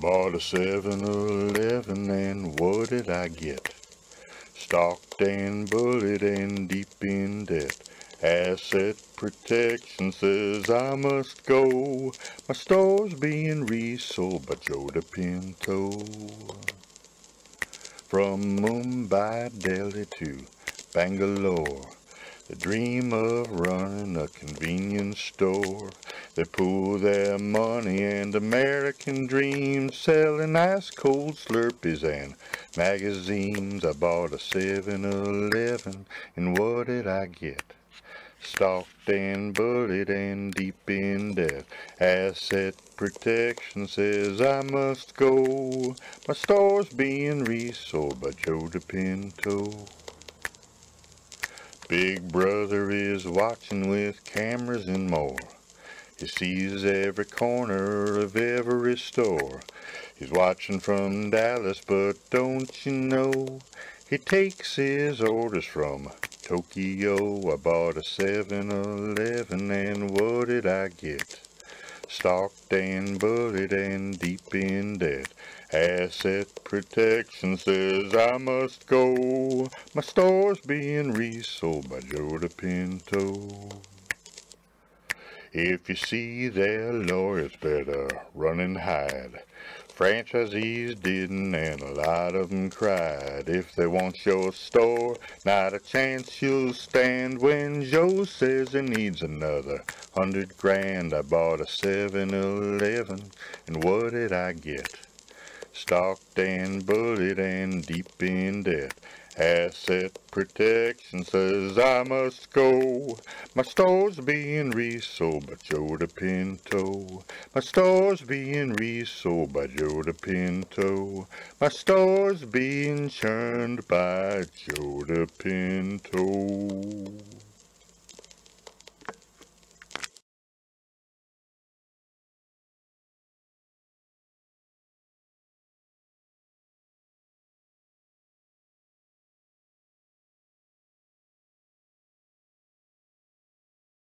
bought a 7-Eleven and what did I get? Stocked and bullied and deep in debt. Asset protection says I must go. My store's being resold by Joe DePinto. From Mumbai, Delhi to Bangalore. The dream of running a convenience store. They pool their money and American dreams, selling ice cold Slurpees and magazines. I bought a 7-Eleven, and what did I get? Stalked and bullied and deep in debt. Asset protection says I must go. My store's being resold by Joe DePinto. Big brother is watching with cameras and more. He sees every corner of every store. He's watching from Dallas, but don't you know he takes his orders from Tokyo. I bought a 7-Eleven and what did I get? Stalked and bullied and deep in debt. Asset protection says I must go. My store's being resold by Joe DePinto. If you see their lawyers better run and hide. Franchisees didn't and a lot of of 'em cried. If they want your store, not a chance you'll stand when Joe says he needs another hundred grand. I bought a 7-Eleven and what did I get? Stalked and bullied and deep in debt. Asset protection says I must go. My store's being resold by Joe DePinto. My store's being resold by Joe DePinto. My store's being churned by Joe DePinto.